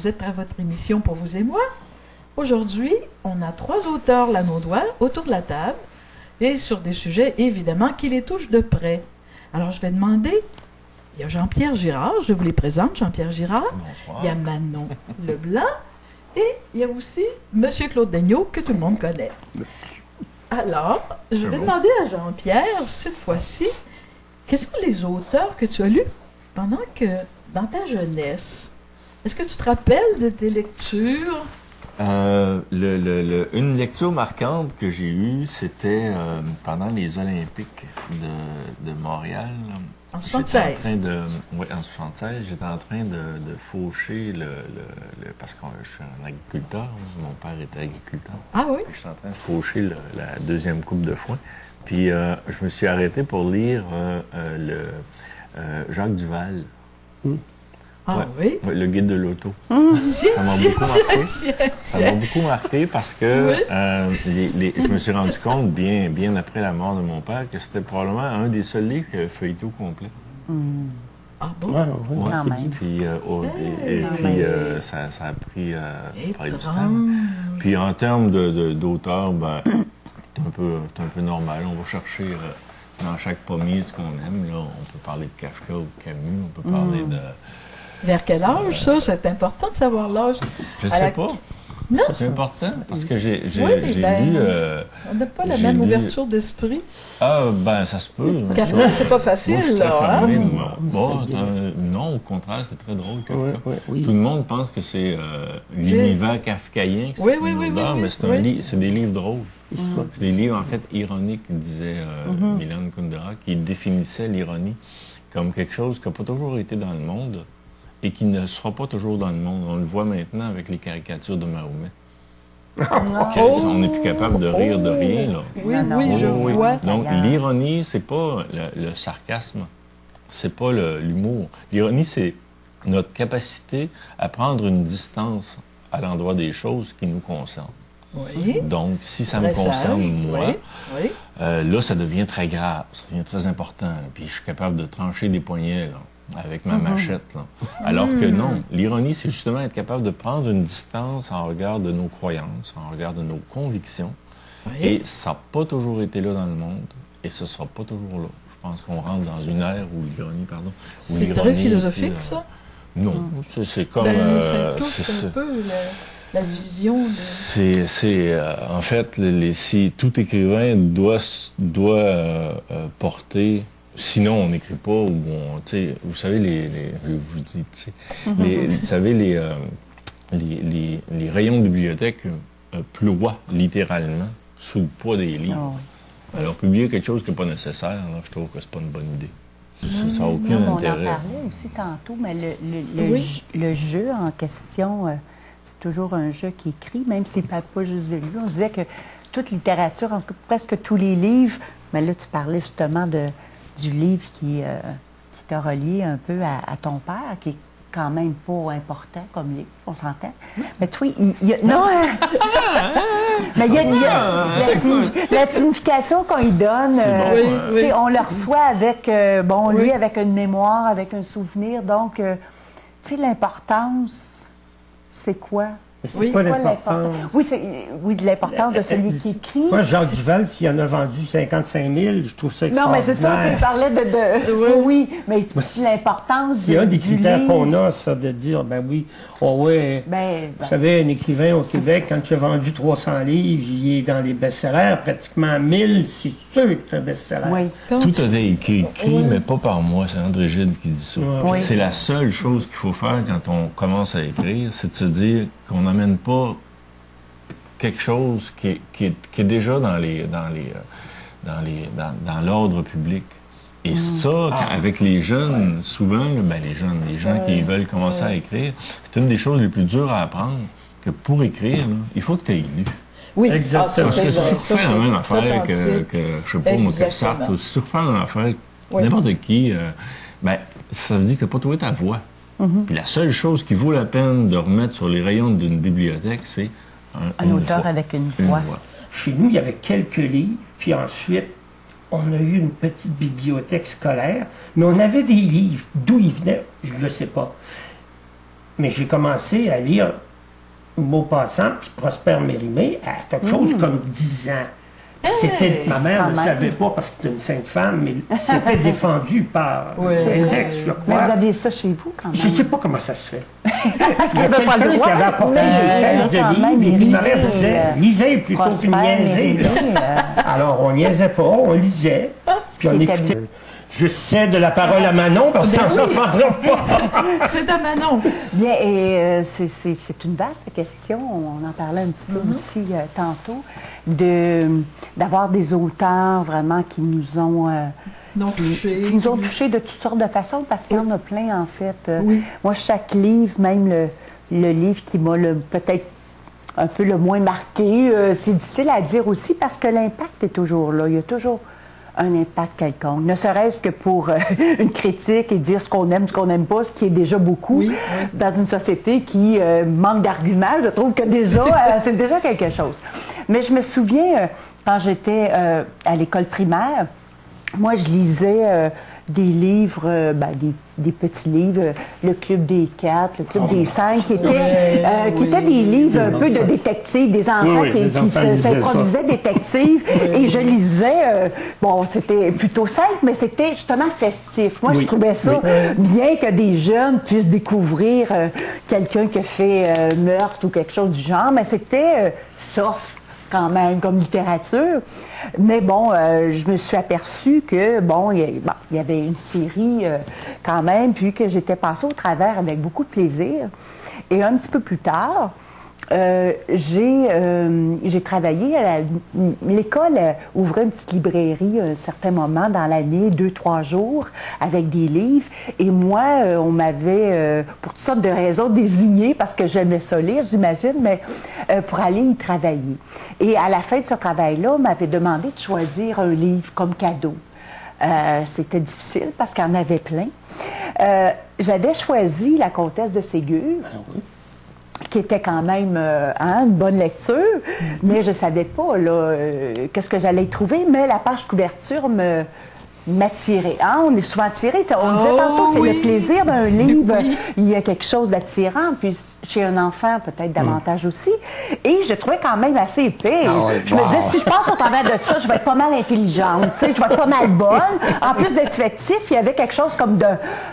Vous êtes à votre émission pour vous et moi. Aujourd'hui, on a trois auteurs lanaudois autour de la table et sur des sujets évidemment qui les touchent de près. Alors, je vais demander. Il y a Jean-Pierre Girard, je vous les présente, Jean-Pierre Girard. Il y a Manon Leblanc et il y a aussi Monsieur Claude Daigneault que tout le monde connaît. Alors, je vais demander à Jean-Pierre, cette fois-ci, quels sont les auteurs que tu as lus pendant que, dans ta jeunesse? Est-ce que tu te rappelles de tes lectures? Euh, le, le- le- une lecture marquante que j'ai eue, c'était euh, pendant les Olympiques de, de Montréal. En J'étais en 76. train de, oui, en 76, j'étais en train de, de faucher le, le- le- parce que je suis un agriculteur, mon père était agriculteur. Ah oui? Je suis en train de faucher le- la deuxième coupe de foin. Puis euh, je me suis arrêté pour lire euh, euh, le euh, Jacques Duval, Ah Ouais. oui? le guide de l'auto. Tiens, Ça m'a tiens, beaucoup tiens, marqué. tiens, Ça m'a beaucoup marqué parce que Oui. euh, les- les- je me suis rendu compte bien, bien après la mort de mon père que c'était probablement un des seuls livres que feuilleté au complet. Ah bon? Ah, oui. Ouais. Quand même. Puis, euh, et, et Quand puis même. euh, ça, ça a pris, euh, du temps. Puis en termes de- de- d'auteur, ben, c'est un, peu, un peu normal. On va chercher euh, dans chaque pommier ce qu'on aime. Là. On peut parler de Kafka ou de Camus, on peut parler de... Vers quel âge, ça? C'est important de savoir l'âge. Je À sais la- pas. Non. C'est important parce que j'ai Oui, ben, lu... euh, On n'a pas la même lu- ouverture d'esprit. Ah, ben, ça se peut. Kafka, c'est pas Moi, je suis facile, très là. hein? moi. Bon, c'est bien. euh, non, au contraire, c'est très drôle, Kafka. Oui. Tout le monde pense que c'est euh, l'univers kafkaïen, que c'est Oui, oui, oui, odeur, oui, oui, mais c'est li- des livres drôles. C'est des livres, en fait, ironiques, disait euh, Milan Kundera, qui définissait l'ironie comme quelque chose qui n'a pas toujours été dans le monde et qui ne sera pas toujours dans le monde. On le voit maintenant avec les caricatures de Mahomet. Oh! On n'est plus capable de rire de rien, là. Oui, Non, non. oui, je Oh, oui. vois. Donc, l'ironie, c'est pas le, le sarcasme, c'est pas l'humour. L'ironie, c'est notre capacité à prendre une distance à l'endroit des choses qui nous concernent. Oui. Donc, si ça Très me concerne, sage. moi, Oui, oui. euh, là, ça devient très grave, ça devient très important. Puis je suis capable de trancher des poignets là, avec Mhm. ma machette. là. Alors que non, l'ironie, c'est justement être capable de prendre une distance en regard de nos croyances, en regard de nos convictions. Oui. Et ça n'a pas toujours été là dans le monde, et ce ne sera pas toujours là. Je pense qu'on rentre dans une ère où l'ironie, pardon. C'est très philosophique, est, euh, ça? Non, c'est- c'est comme. Ben, euh, c'est- un peu la, la vision de... c'est, euh, en fait, les, les- si tout écrivain doit, doit euh, porter, sinon on n'écrit pas, ou on, vous savez, les, les- je vous dis, sais, les- vous savez, les, euh, les, les, les rayons de bibliothèque euh, ploient littéralement sous le poids des livres. Ah. Alors, publier quelque chose qui n'est pas nécessaire, là, je trouve que c'est pas une bonne idée. Ça- Ça n'a Non, aucun mais on en intérêt. parlait aussi tantôt, mais le, le- le Oui. jeu, le jeu en question, euh, c'est toujours un jeu qui écrit, même s'il ne parle pas juste de lui. On disait que toute littérature, en tout- presque tous les livres, mais là, tu parlais justement de, du livre qui, euh, qui t'a relié un peu à, à ton père, qui est quand même pas important comme livre, on s'entend. Mais tu vois, il, il y a... Non! hein? mais il y a, il y a- la, signifi- la signification qu'on y donne, C'est bon, Oui, oui. on le reçoit avec, euh, bon, Oui. lui, avec une mémoire, avec un souvenir. Donc, euh, tu sais, l'importance, c'est quoi? Mais c'est Oui. quoi l'importance? Oui, c'est, oui, de l'importance de celui qui écrit. Moi, Jacques Duval, s'il en a vendu 55 000, je trouve ça non, mais c'est ça, tu extraordinaire. parlais de... de- Oui. oui, mais l'importance C'est un des critères qu'on a, ça, de dire, ben oui, oh ouais, Ben, ben, Vous savez, un écrivain au Québec, quand il a vendu 300 livres, il est dans les best-sellers, pratiquement 1000, c'est sûr que c'est un best-seller. oui. Tout a été écrit, écrit, mais pas par moi. C'est André Gide qui dit ça. Oui. C'est la seule chose qu'il faut faire quand on commence à écrire, c'est de se dire qu'on n'amène pas quelque chose qui est, qui est- qui est déjà dans les dans les dans les dans, dans l'ordre public. Et ça, quand- avec les jeunes, souvent, ben les jeunes, les gens qui veulent commencer à écrire, c'est une des choses les plus dures à apprendre. Que pour écrire, là, il faut que tu aies lu. Oui, Exactement. Ah, ça, Parce c'est que si tu refais la même affaire que, que, je sais pas, moi, que Exactement. Sartre, ou si tu refais la même affaire n'importe qui, euh, ben, ça veut dire que tu n'as pas trouvé ta voix. Puis la seule chose qui vaut la peine de remettre sur les rayons d'une bibliothèque, c'est un, auteur voix. avec une Une voix. voix. Chez nous, il y avait quelques livres, puis ensuite, on a eu une petite bibliothèque scolaire, mais on avait des livres. D'où ils venaient, je ne le sais pas. Mais j'ai commencé à lire Maupassant puis Prosper Mérimée à quelque chose comme 10 ans. C'était, ma mère ne savait pas parce que c'était une sainte femme, mais c'était défendu par Ouais. Index, je Mais crois. vous aviez ça chez vous quand même. Je ne sais pas comment ça se fait. Parce Il y a avait pas le droit. qui avait apporté mais caisse quand de livres et puis ma mère disait euh, lisez plutôt que. Mérimée, euh, Alors on niaisait pas, on lisait, puis on écoutait. Je cède la parole à Manon parce que ça Ben ne oui. pas. C'est à Manon. Bien, et euh, c'est- une vaste question, on en parlait un petit peu aussi euh, tantôt, de- d'avoir des auteurs vraiment qui nous ont... euh, Non qui, touché. qui nous ont touchés de toutes sortes de façons, parce qu'il y en a plein, en fait. Euh, Oui. Moi, chaque livre, même le, le livre qui m'a le- peut-être un peu le moins marqué, euh, c'est difficile à dire aussi, parce que l'impact est toujours là. Il y a toujours un impact quelconque, ne serait-ce que pour euh, une critique et dire ce qu'on aime, ce qu'on n'aime pas, ce qui est déjà beaucoup Oui, oui. dans une société qui euh, manque d'arguments. Je trouve que déjà, euh, c'est déjà quelque chose. Mais je me souviens, quand j'étais à l'école primaire, moi, je lisais des livres, euh, ben, des, des petits livres, le Club des quatre, le Club des cinq, qui étaient, Ouais, euh, qui oui, étaient des livres un peu de détectives, des enfants Oui, oui, qui, s'improvisaient détectives. Et je lisais, euh, bon, c'était plutôt simple, mais c'était justement festif. Moi, je trouvais ça bien que des jeunes puissent découvrir euh, quelqu'un qui a fait meurtre ou quelque chose du genre, mais c'était soft quand même comme littérature. Mais bon, euh, je me suis aperçue que, bon, il y, avait une série euh, quand même, puis que j'étais passée au travers avec beaucoup de plaisir. Et un petit peu plus tard, euh, j'ai euh, j'ai travaillé à l'école ouvrait une petite librairie à un certain moment dans l'année, deux trois jours avec des livres. Et moi euh, on m'avait pour toutes sortes de raisons désigné parce que j'aimais ça lire j'imagine mais pour aller y travailler. Et à la fin de ce travail là on m'avait demandé de choisir un livre comme cadeau. C'était difficile parce qu'il y en avait plein. J'avais choisi La Comtesse de Ségur, qui était quand même euh, hein, une bonne lecture, mais je ne savais pas là, euh, qu'est-ce que j'allais y trouver, mais la page couverture me m'attirait. Hein, on est souvent attiré. On disait Oh, tantôt, c'est oui. le plaisir d'un livre. Oui. Il y a quelque chose d'attirant, puis chez un enfant, peut-être davantage aussi. Et je trouvais quand même assez épais. Ah ouais, je me disais, si je passe au travers de ça, je vais être pas mal intelligente, tu sais, je vais être pas mal bonne. En plus d'être fictif, il y avait quelque chose comme de,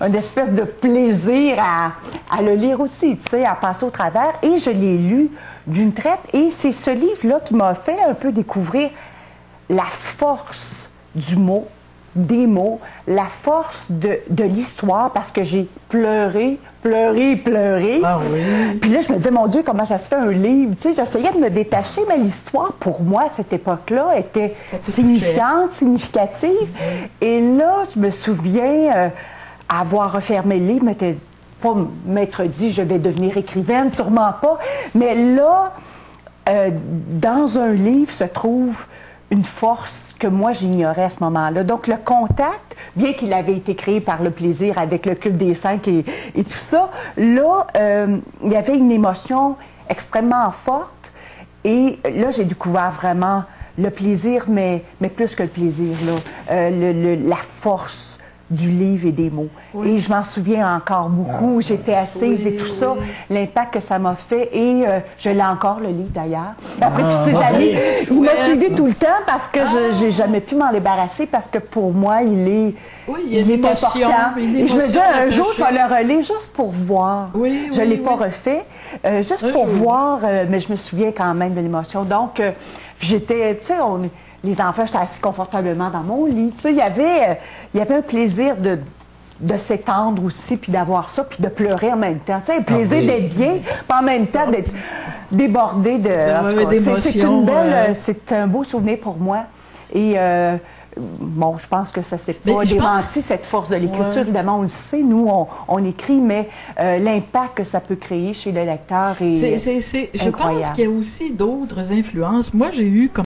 une espèce de plaisir à, à le lire aussi, tu sais, à passer au travers. Et je l'ai lu d'une traite. Et c'est ce livre-là qui m'a fait un peu découvrir la force du mot, des mots, la force de, de l'histoire, parce que j'ai pleuré, pleuré, pleuré. Ah oui. Puis là, je me disais, mon Dieu, comment ça se fait un livre? Tu sais, j'essayais de me détacher, mais l'histoire, pour moi, à cette époque-là, était te signifiante, significative. Et là, je me souviens euh, avoir refermé le livre, m'était pas m'être dit, je vais devenir écrivaine, sûrement pas. Mais là, euh, dans un livre se trouve une force que moi j'ignorais à ce moment-là. Donc le contact, bien qu'il avait été créé par le plaisir avec le Club des cinq et, tout ça, là, euh, il y avait une émotion extrêmement forte. Et là, j'ai découvert vraiment le plaisir, mais, mais plus que le plaisir, euh, la force du livre et des mots. Et je m'en souviens encore beaucoup. J'étais assise et Oui, tout ça, l'impact que ça m'a fait. Et euh, je l'ai encore, le livre d'ailleurs. Après Ah, toutes ces années, il m'a suivi tout le temps parce que je j'ai jamais pu m'en débarrasser parce que pour moi, il est, Oui, il une est important. Et je me dis, un jour, je vais le relire juste pour voir. Oui, je oui, l'ai pas refait, euh, juste Un pour jour. voir, euh, mais je me souviens quand même de l'émotion. Donc, j'étais, tu sais, on- les enfants, j'étais assis confortablement dans mon lit. Tu sais, il y avait, euh, il y avait un plaisir de de s'étendre aussi, puis d'avoir ça, puis de pleurer en même temps. Tu sais, le plaisir oui. d'être bien, puis en même temps d'être débordé de... c'est- une belle... euh, C'est un beau souvenir pour moi. Et... euh, Bon, je pense que ça s'est pas je démenti, cette force de l'écriture. Ouais. Évidemment, on le sait, nous, on, on écrit, mais euh, l'impact que ça peut créer chez le lecteur est C'est- c'est- c'est- je incroyable. pense qu'il y a aussi d'autres influences. Moi, j'ai eu comme